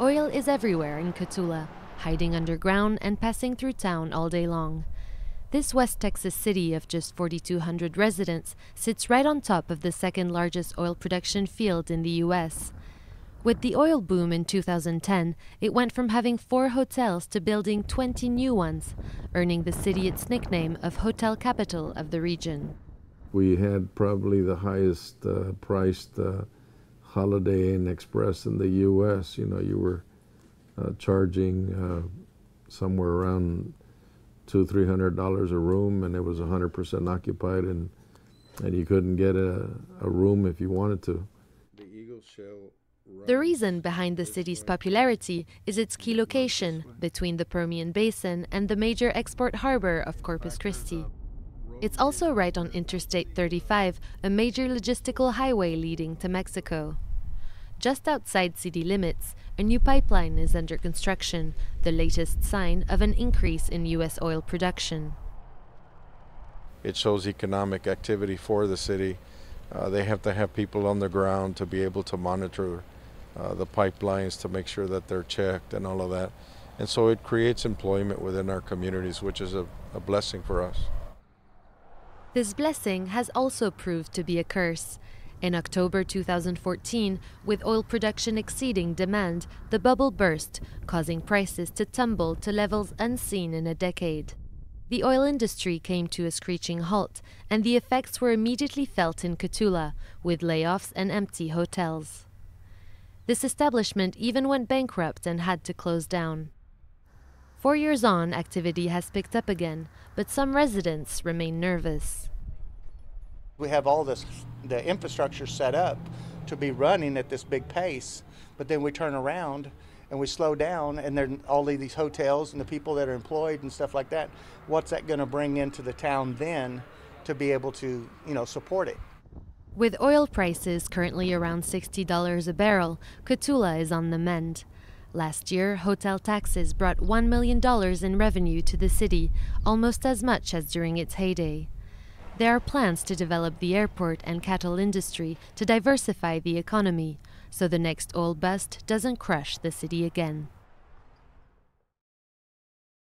Oil is everywhere in Cotulla, hiding underground and passing through town all day long. This West Texas city of just 4,200 residents sits right on top of the second largest oil production field in the U.S. With the oil boom in 2010, it went from having four hotels to building 20 new ones, earning the city its nickname of Hotel Capital of the region. We had probably the highest uh, priced uh, Holiday Inn Express in the U.S. You know, you were uh, charging uh, somewhere around two, three hundred dollars a room, and it was a hundred percent occupied, and and you couldn't get a, a room if you wanted to. The Eagle Shale. The reason behind the city's popularity is its key location between the Permian Basin and the major export harbor of Corpus Christi. It's also right on Interstate 35, a major logistical highway leading to Mexico. Just outside city limits, a new pipeline is under construction, the latest sign of an increase in U.S. oil production. It shows economic activity for the city. Uh, they have to have people on the ground to be able to monitor uh, the pipelines to make sure that they're checked and all of that. And so it creates employment within our communities, which is a, a blessing for us. This blessing has also proved to be a curse. In October 2014, with oil production exceeding demand, the bubble burst, causing prices to tumble to levels unseen in a decade. The oil industry came to a screeching halt, and the effects were immediately felt in Cotulla, with layoffs and empty hotels. This establishment even went bankrupt and had to close down. Four years on, activity has picked up again, but some residents remain nervous. We have all this, the infrastructure set up to be running at this big pace, but then we turn around and we slow down, and then all of these hotels and the people that are employed and stuff like that. What's that going to bring into the town then to be able to, you know, support it? With oil prices currently around $60 a barrel, Cotulla is on the mend. Last year, hotel taxes brought $1 million in revenue to the city, almost as much as during its heyday. There are plans to develop the airport and cattle industry to diversify the economy, so the next oil bust doesn't crush the city again.